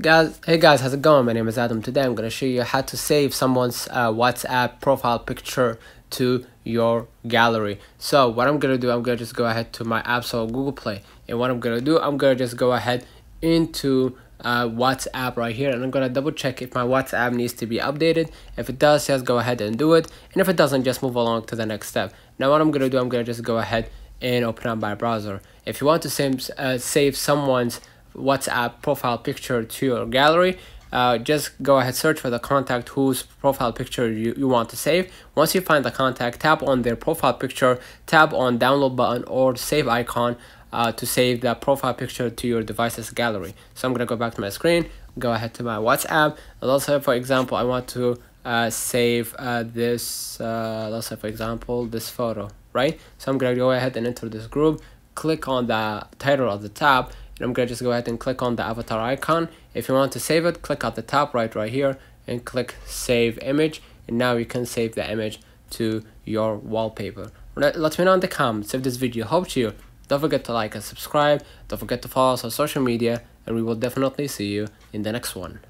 Guys, hey guys, how's it going? My name is Adam. Today I'm gonna show you how to save someone's uh, WhatsApp profile picture to your gallery. So what I'm gonna do, I'm gonna just go ahead to my App Store Google Play, and what I'm gonna do, I'm gonna just go ahead into uh, WhatsApp right here, and I'm gonna double check if my WhatsApp needs to be updated. If it does, just go ahead and do it, and if it doesn't, just move along to the next step. Now what I'm gonna do, I'm gonna just go ahead and open up my browser. If you want to save uh, save someone's WhatsApp profile picture to your gallery, uh, just go ahead search for the contact whose profile picture you, you want to save. Once you find the contact, tap on their profile picture, tap on download button or save icon uh, to save the profile picture to your device's gallery. So I'm going to go back to my screen, go ahead to my WhatsApp. Also, for example, I want to uh, save uh, this, uh, let's say for example, this photo, right? So I'm going to go ahead and enter this group, click on the title of the tab, and I'm gonna just go ahead and click on the avatar icon. If you want to save it, click at the top right right here and click save image and now you can save the image to your wallpaper. Let, let me know in the comments if this video helped you. Don't forget to like and subscribe. Don't forget to follow us on social media and we will definitely see you in the next one.